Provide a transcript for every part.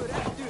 Heimskur ertu.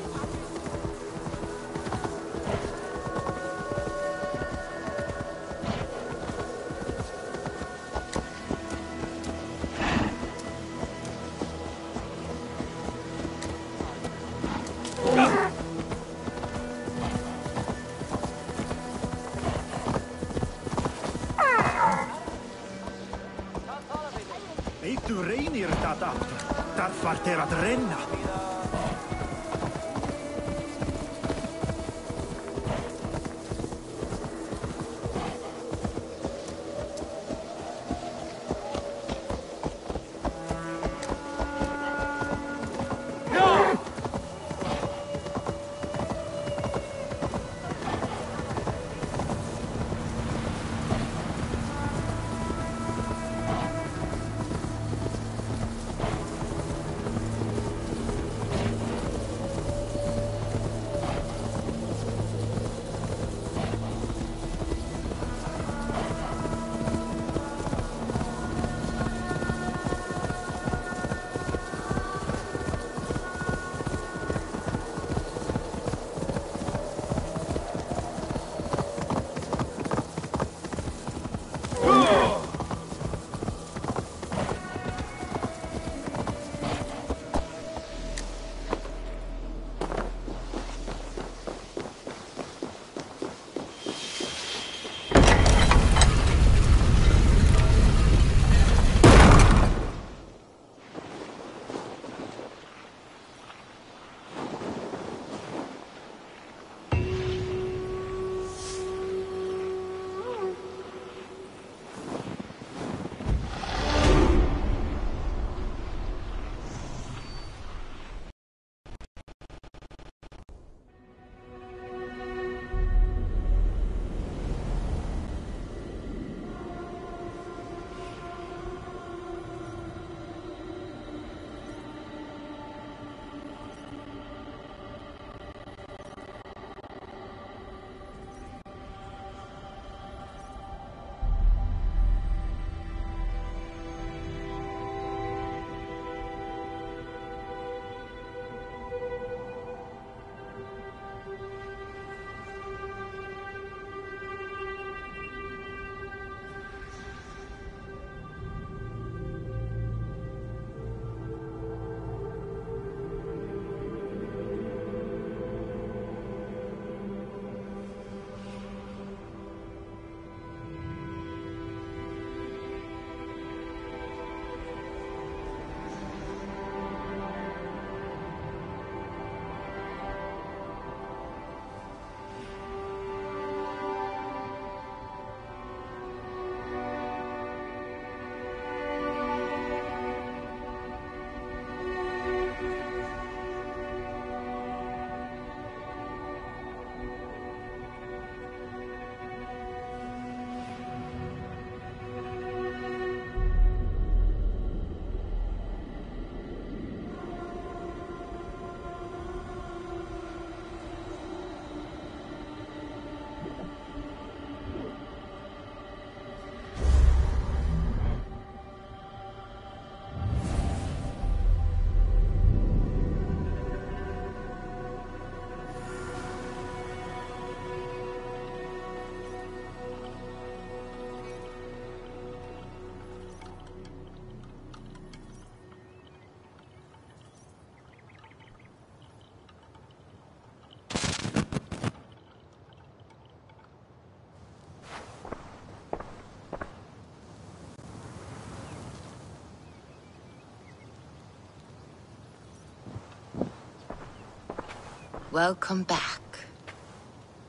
Welcome back.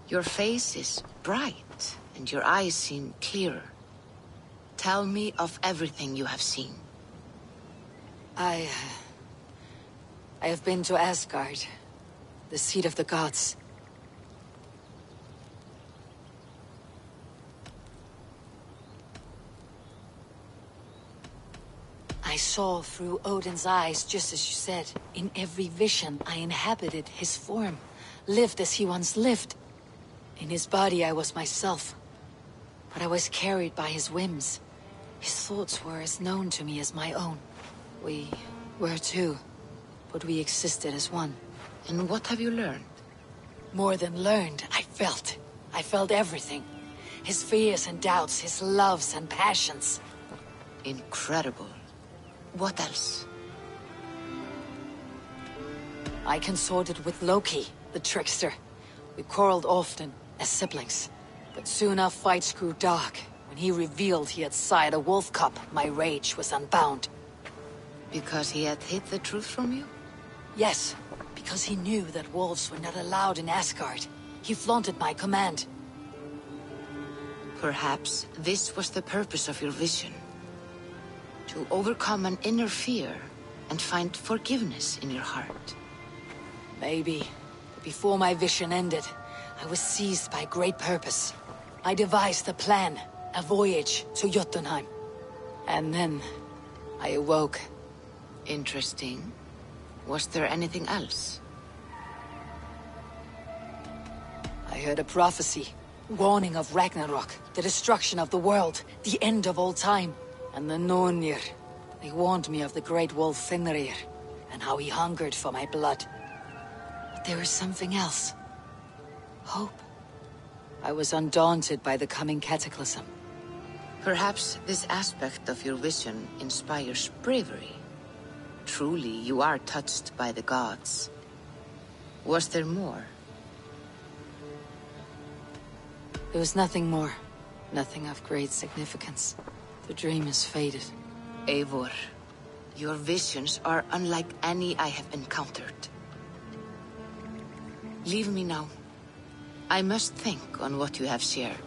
Your face is bright, and your eyes seem clearer. Tell me of everything you have seen. I... Uh, I have been to Asgard, the seat of the gods. I saw through Odin's eyes, just as you said. In every vision, I inhabited his form, lived as he once lived. In his body, I was myself. But I was carried by his whims. His thoughts were as known to me as my own. We were two, but we existed as one. And what have you learned? More than learned, I felt. I felt everything. His fears and doubts, his loves and passions. Incredible. What else? I consorted with Loki, the trickster. We quarreled often, as siblings. But soon our fights grew dark. When he revealed he had sired a wolf cub, my rage was unbound. Because he had hid the truth from you? Yes, because he knew that wolves were not allowed in Asgard. He flaunted my command. Perhaps this was the purpose of your vision. To overcome an inner fear and find forgiveness in your heart. Maybe. But before my vision ended, I was seized by great purpose. I devised a plan, a voyage to Jotunheim. And then, I awoke. Interesting. Was there anything else? I heard a prophecy, warning of Ragnarok, the destruction of the world, the end of all time. And the Nornir, they warned me of the great wolf Fenrir, and how he hungered for my blood. But there was something else. Hope. I was undaunted by the coming cataclysm. Perhaps this aspect of your vision inspires bravery. Truly, you are touched by the gods. Was there more? There was nothing more. Nothing of great significance. The dream is faded. Eivor, your visions are unlike any I have encountered. Leave me now. I must think on what you have shared.